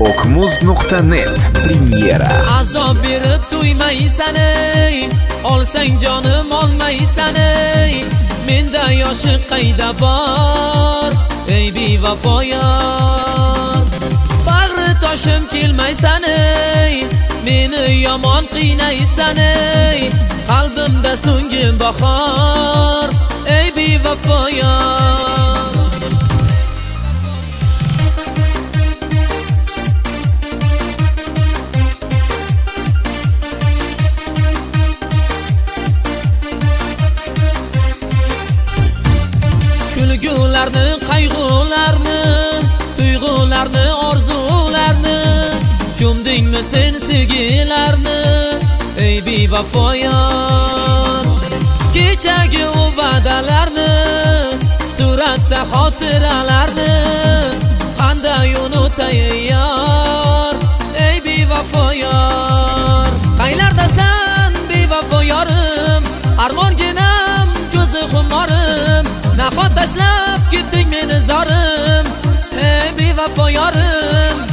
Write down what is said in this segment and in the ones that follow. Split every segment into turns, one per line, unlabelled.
okmuz.net premyera
azob berib to'ymaysan ey olsang jonim olmaysan ey menda yoshi qayda bor ey bevafoyor bag'ri toshim kelmaysan ey meni yomon qiynaysan ey qalbimda so'nggi bahor ey bevafoyor kulgularni qayg'ularni tuyg'ularni orzularni. Ko'mdingmi sen sevgilarni ey bevafoyon kechagi u va'dalarni suratda xotiralarni qanday unutay yor ey bevafoyon tashlab ketding meni zorim ey bevafoyorim azob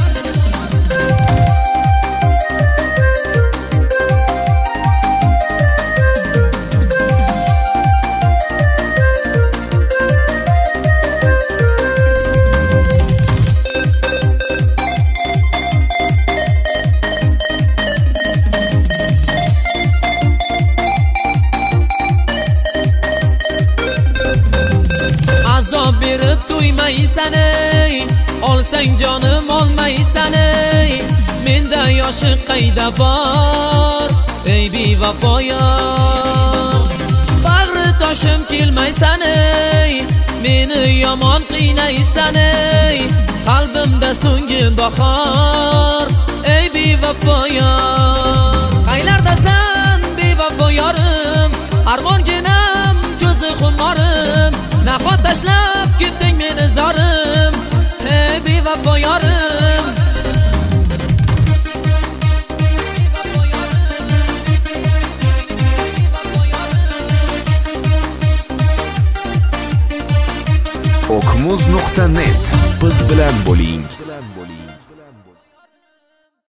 qo'ymaysan ey olsang jonim olmaysan ey menda yoshi qayda bor ey bevafoyor bag'ri toshim kelmaysan ey meni yomon qiynaysan ey qalbimda so'nggi bahor ey bevafoyor qaylardasan tashlab ketding meni zorim. Ey nuqta
net biz bilan bo'ling.